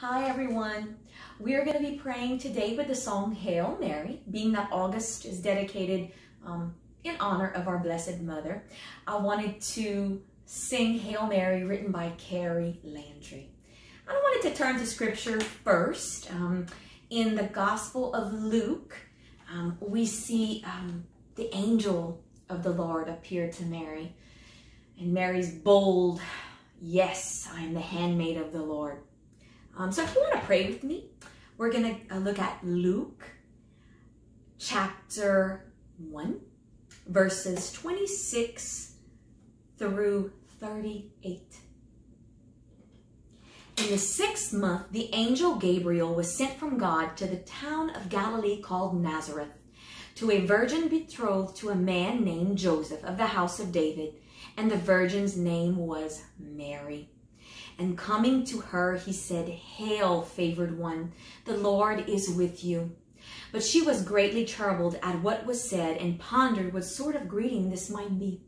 Hi everyone. We are going to be praying today with the song Hail Mary, being that August is dedicated um, in honor of our Blessed Mother. I wanted to sing Hail Mary written by Carey Landry. I wanted to turn to scripture first. Um, in the Gospel of Luke, um, we see um, the angel of the Lord appear to Mary. And Mary's bold, yes, I am the handmaid of the Lord. Um, so if you want to pray with me, we're going to uh, look at Luke chapter 1, verses 26 through 38. In the sixth month, the angel Gabriel was sent from God to the town of Galilee called Nazareth, to a virgin betrothed to a man named Joseph of the house of David, and the virgin's name was Mary. And coming to her, he said, Hail, favored one, the Lord is with you. But she was greatly troubled at what was said and pondered what sort of greeting this might be.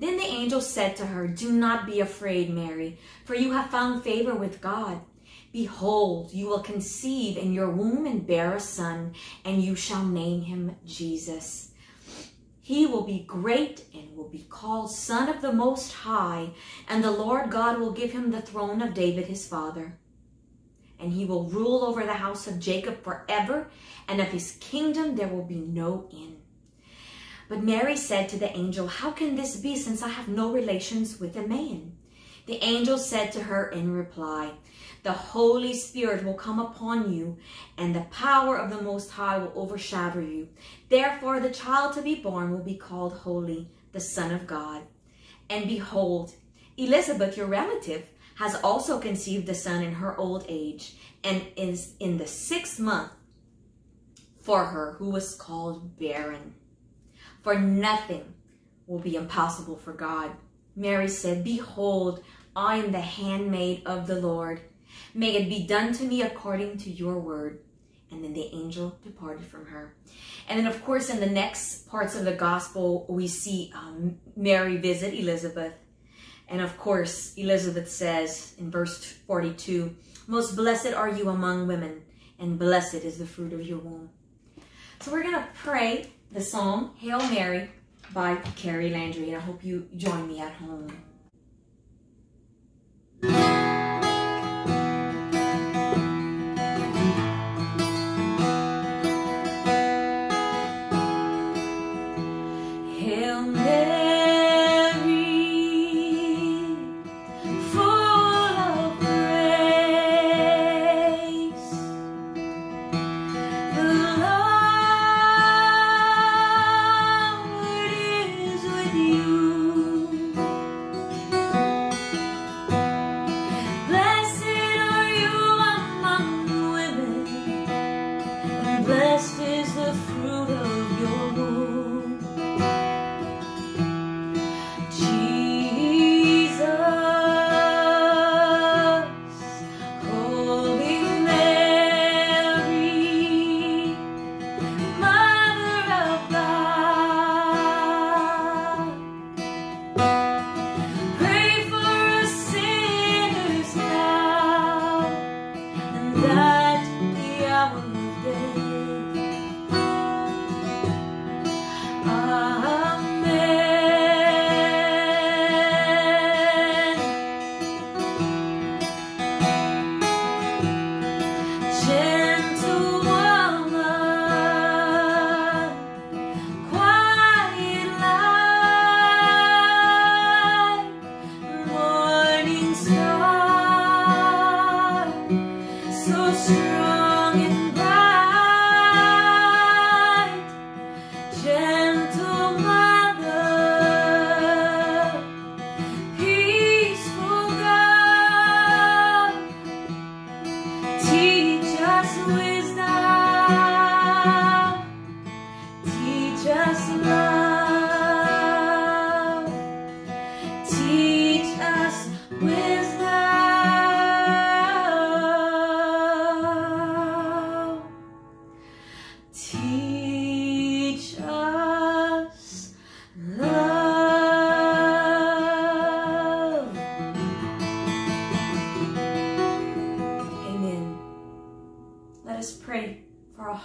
Then the angel said to her, Do not be afraid, Mary, for you have found favor with God. Behold, you will conceive in your womb and bear a son, and you shall name him Jesus. He will be great and be called Son of the Most High, and the Lord God will give him the throne of David his father. And he will rule over the house of Jacob forever, and of his kingdom there will be no end. But Mary said to the angel, How can this be, since I have no relations with a man? The angel said to her in reply, the Holy Spirit will come upon you, and the power of the Most High will overshadow you. Therefore, the child to be born will be called Holy, the Son of God. And behold, Elizabeth, your relative, has also conceived a son in her old age, and is in the sixth month for her who was called barren. For nothing will be impossible for God. Mary said, Behold, I am the handmaid of the Lord. May it be done to me according to your word. And then the angel departed from her. And then, of course, in the next parts of the gospel, we see um, Mary visit Elizabeth. And of course, Elizabeth says in verse 42, Most blessed are you among women, and blessed is the fruit of your womb. So we're going to pray the song Hail Mary by Carey Landry. And I hope you join me at home. Hail Mary.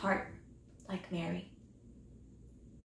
Heart like Mary.